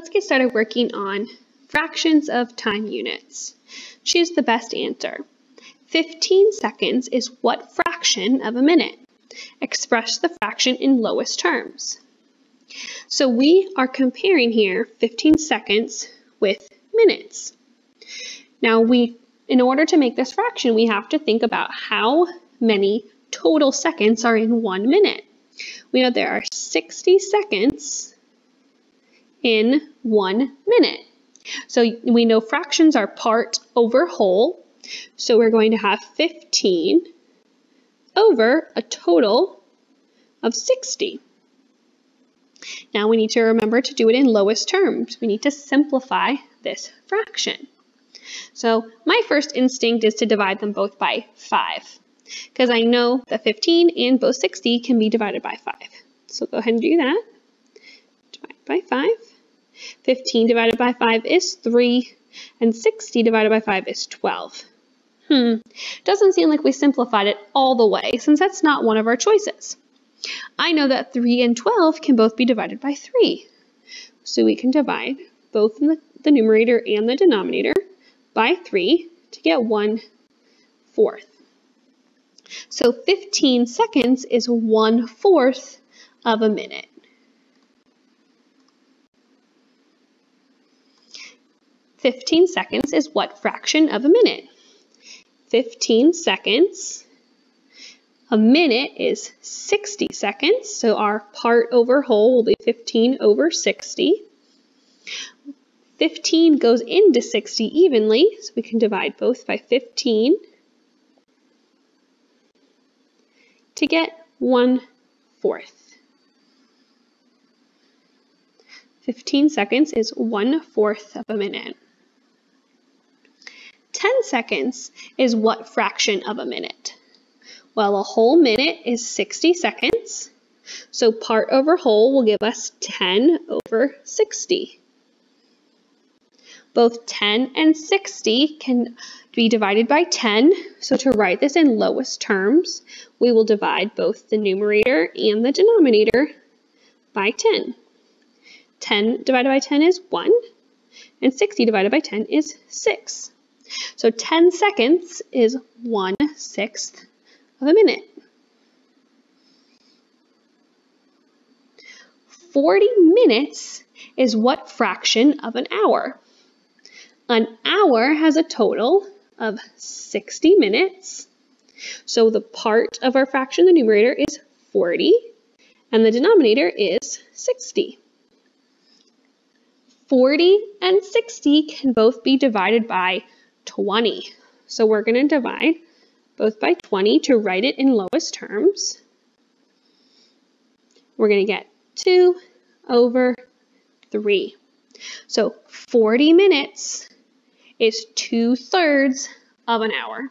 let's get started working on fractions of time units. Choose the best answer. 15 seconds is what fraction of a minute? Express the fraction in lowest terms. So we are comparing here 15 seconds with minutes. Now we, in order to make this fraction, we have to think about how many total seconds are in one minute. We know there are 60 seconds in one minute. So we know fractions are part over whole. So we're going to have 15 over a total of 60. Now we need to remember to do it in lowest terms. We need to simplify this fraction. So my first instinct is to divide them both by 5 because I know that 15 and both 60 can be divided by 5. So go ahead and do that. Divide by 5. 15 divided by 5 is 3, and 60 divided by 5 is 12. Hmm, doesn't seem like we simplified it all the way, since that's not one of our choices. I know that 3 and 12 can both be divided by 3. So we can divide both the, the numerator and the denominator by 3 to get 1 fourth. So 15 seconds is 1 fourth of a minute. Fifteen seconds is what fraction of a minute? Fifteen seconds a minute is 60 seconds, so our part over whole will be 15 over 60. 15 goes into 60 evenly, so we can divide both by 15 to get 1 fourth. 15 seconds is 1 fourth of a minute. 10 seconds is what fraction of a minute? Well, a whole minute is 60 seconds. So part over whole will give us 10 over 60. Both 10 and 60 can be divided by 10. So to write this in lowest terms, we will divide both the numerator and the denominator by 10. 10 divided by 10 is 1, and 60 divided by 10 is 6. So 10 seconds is 1 sixth of a minute. 40 minutes is what fraction of an hour? An hour has a total of 60 minutes. So the part of our fraction, the numerator, is 40, and the denominator is 60. 40 and 60 can both be divided by 20. So we're going to divide both by 20 to write it in lowest terms. We're going to get 2 over 3. So 40 minutes is 2 thirds of an hour.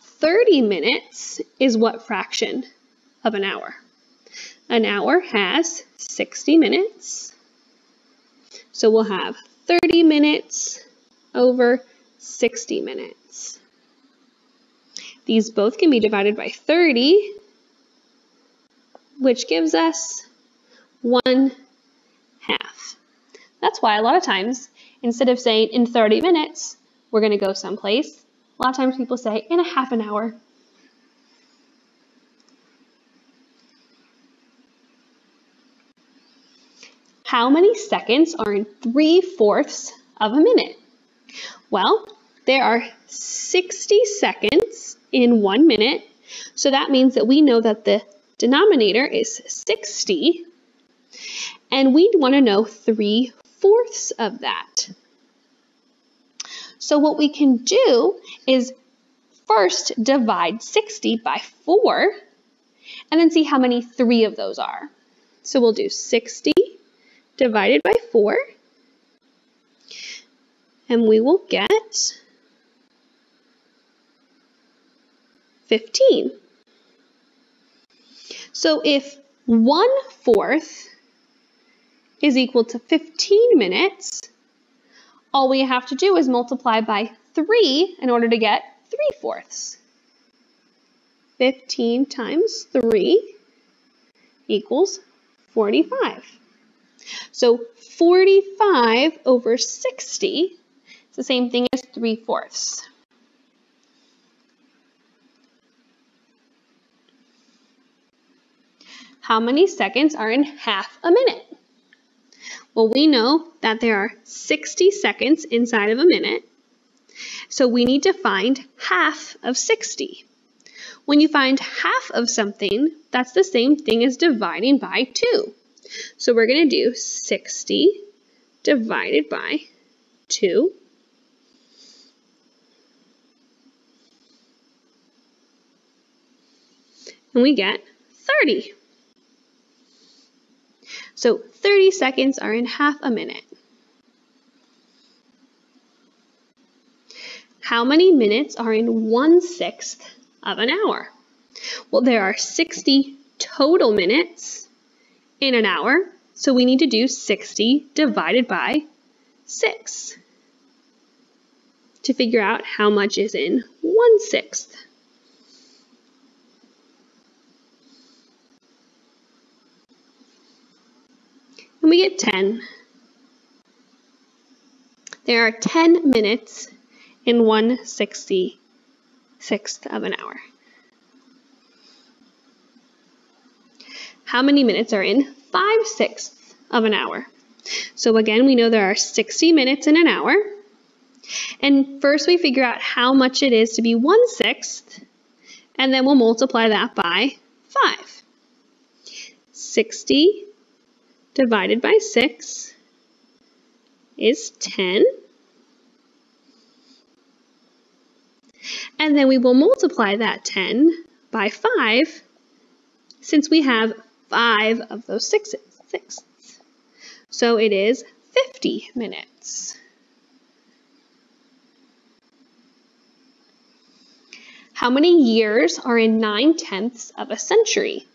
Thirty minutes is what fraction of an hour? An hour has 60 minutes. So we'll have 30 minutes over 60 minutes. These both can be divided by 30, which gives us 1 half. That's why a lot of times, instead of saying in 30 minutes, we're going to go someplace, a lot of times people say in a half an hour. How many seconds are in 3 fourths of a minute? Well, there are 60 seconds in one minute. So that means that we know that the denominator is 60. And we want to know 3 fourths of that. So what we can do is first divide 60 by 4 and then see how many 3 of those are. So we'll do 60 divided by 4. And we will get 15. So if 1 fourth is equal to 15 minutes, all we have to do is multiply by 3 in order to get 3 fourths. 15 times 3 equals 45. So 45 over 60 is the same thing as 3 fourths. How many seconds are in half a minute? Well, we know that there are 60 seconds inside of a minute, so we need to find half of 60. When you find half of something, that's the same thing as dividing by 2. So we're going to do 60 divided by 2. And we get 30. So 30 seconds are in half a minute. How many minutes are in one sixth of an hour? Well, there are 60 total minutes in an hour, so we need to do 60 divided by 6 to figure out how much is in one sixth. and we get 10. There are 10 minutes in 166th of an hour. How many minutes are in 5 sixths of an hour? So again, we know there are 60 minutes in an hour. And first we figure out how much it is to be 1 sixth, and then we'll multiply that by 5. 60 divided by 6 is 10. And then we will multiply that 10 by 5 since we have 5 of those sixes, sixths. So it is 50 minutes. How many years are in 9 tenths of a century?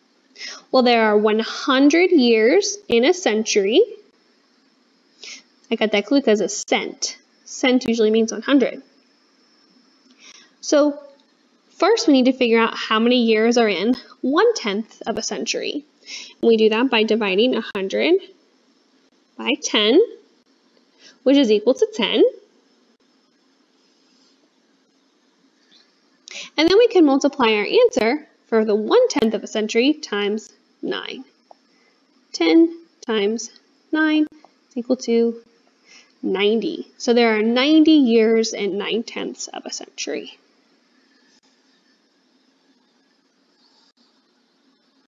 Well, there are 100 years in a century. I got that clue because a cent. Cent usually means 100. So first we need to figure out how many years are in one tenth of a century. We do that by dividing 100 by 10, which is equal to 10. And then we can multiply our answer for the one-tenth of a century times 9. 10 times 9 is equal to 90. So there are 90 years and 9 tenths of a century.